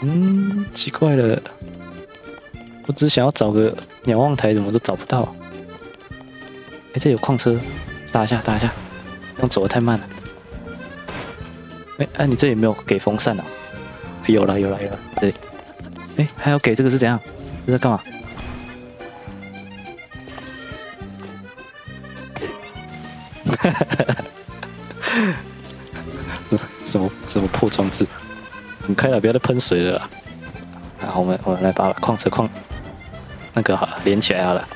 嗯，奇怪了，我只想要找个鸟望台，怎么都找不到。哎，这有矿车，打一下，打一下，用走的太慢了。哎，哎，你这里没有给风扇啊？有了，有了，有了，这里。哎，还要给这个是怎样？这在干嘛？什 什么什么破装置？你开了，不要再喷水了。然后，我们我们来把矿车矿那个好连起来好了。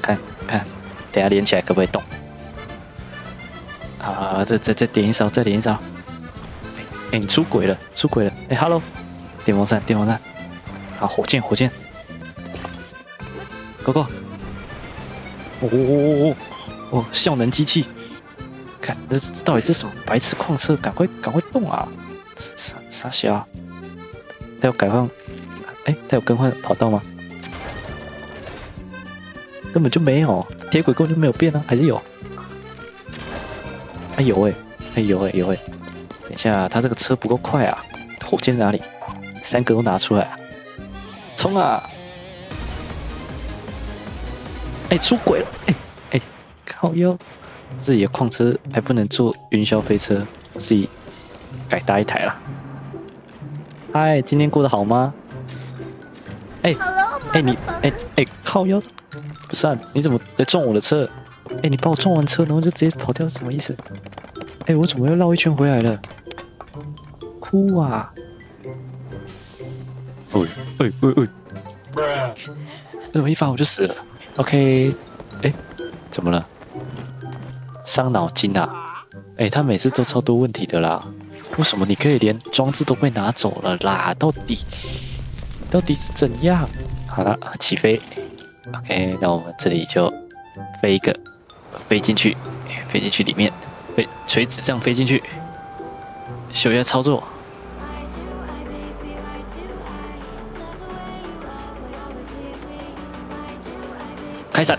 看看，等下连起来可不可以动？啊，再再再点一勺，再点一勺。哎，你出轨了，出轨了！哎，Hello，电风扇，电风扇。啊，火箭，火箭。Go go！哦哦哦哦哦，效能机器。看，这到底是什么白痴矿车？赶快赶快动啊！傻傻小，他要改换？哎，他有更换跑道吗？根本就没有，铁轨根本就没有变啊，还是有？哎有哎，哎有哎有哎，等一下，他这个车不够快啊！火箭在哪里？三个都拿出来，冲啊！哎，出轨了！哎哎，靠腰！自己的矿车还不能坐云霄飞车，自己改搭一台了。嗨，今天过得好吗？哎，哎你，哎哎靠腰，不是啊，你怎么在撞我的车？哎，你把我撞完车，然后就直接跑掉，什么意思？哎，我怎么又绕一圈回来了？哭啊！喂喂喂喂！怎么一发我就死了？OK，哎，怎么了？伤脑筋啊！哎，他每次都超多问题的啦。为什么你可以连装置都被拿走了啦？到底到底是怎样？好了，起飞。OK，那我们这里就飞一个，飞进去，飞进去里面，飞垂直这样飞进去，秀一下操作。开伞。